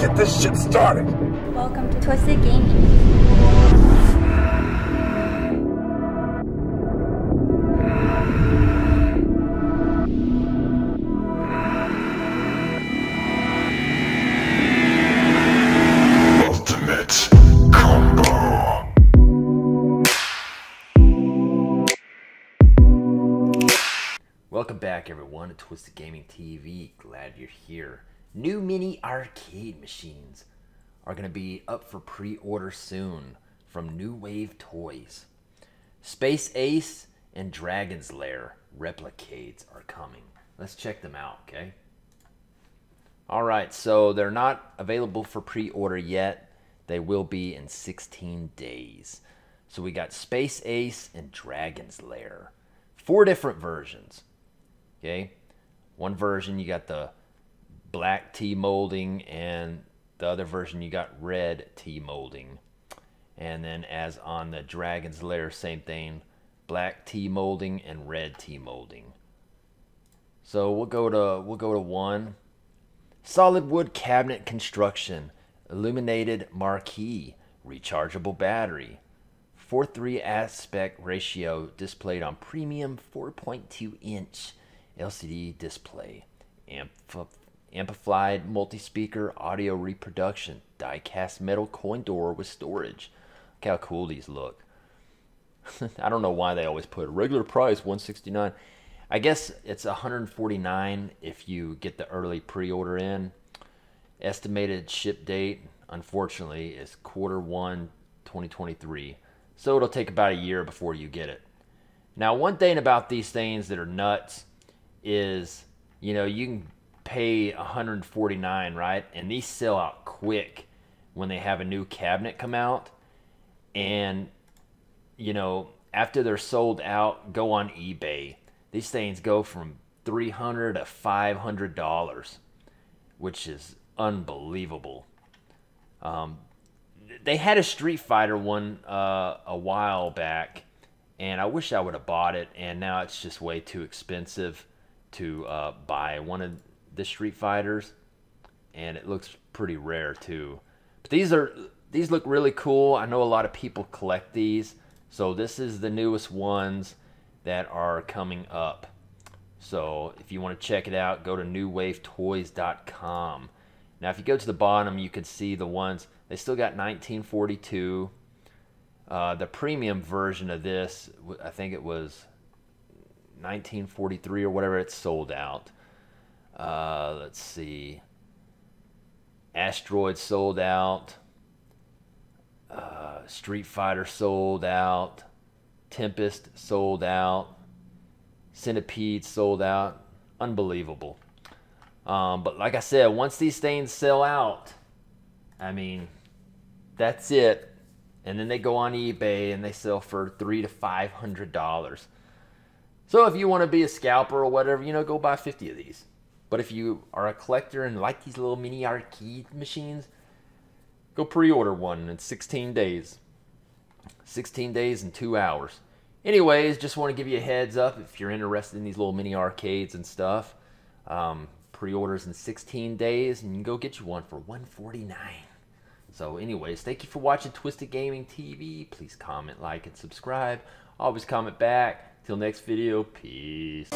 get this shit started. Welcome to Twisted Gaming. Ultimate combo. Welcome back, everyone, to Twisted Gaming TV. Glad you're here. New mini arcade machines are going to be up for pre order soon from New Wave Toys. Space Ace and Dragon's Lair replicades are coming. Let's check them out, okay? All right, so they're not available for pre order yet. They will be in 16 days. So we got Space Ace and Dragon's Lair. Four different versions. Okay? One version you got the black T molding, and the other version you got red T molding. And then, as on the Dragon's Lair, same thing black T molding and red T molding. So we'll go to we'll go to one. Solid wood cabinet construction, illuminated marquee, rechargeable battery, 4:3 aspect ratio displayed on premium 4.2 inch LCD display, Amph- amplified multi-speaker audio reproduction, die-cast metal coin door with storage. Look how cool these look. I don't know why they always put regular price 169. I guess it's 149 if you get the early pre-order in. Estimated ship date, unfortunately, is quarter one 2023. So it'll take about a year before you get it. Now, one thing about these things that are nuts is, you know, you can pay 149, right? And these sell out quick when they have a new cabinet come out. And you know, after they're sold out, go on eBay. These things go from 300 to 500 dollars, which is unbelievable. Um, they had a Street Fighter one uh, a while back, and I wish I would have bought it. And now it's just way too expensive to uh, buy one of the Street Fighters, and it looks pretty rare too. But these are these look really cool. I know a lot of people collect these, so this is the newest ones that are coming up. So if you want to check it out, go to newwavetoys.com. Now, if you go to the bottom, you can see the ones they still got 1942. Uh, the premium version of this, I think it was 1943 or whatever. It's sold out. Uh, let's see. Asteroid sold out. Uh, Street Fighter sold out. Tempest sold out. Centipede sold out. Unbelievable. Um, but like I said, once these things sell out, I mean, that's it. And then they go on eBay and they sell for three to five hundred dollars. So if you want to be a scalper or whatever, you know, go buy 50 of these. But if you are a collector and like these little mini arcade machines, go pre-order one in 16 days. 16 days and 2 hours. Anyways, just want to give you a heads up if you're interested in these little mini arcades and stuff. Um, pre-orders in 16 days and you can go get you one for 149. So anyways, thank you for watching Twisted Gaming TV. Please comment, like, and subscribe. Always comment back. Till next video, peace.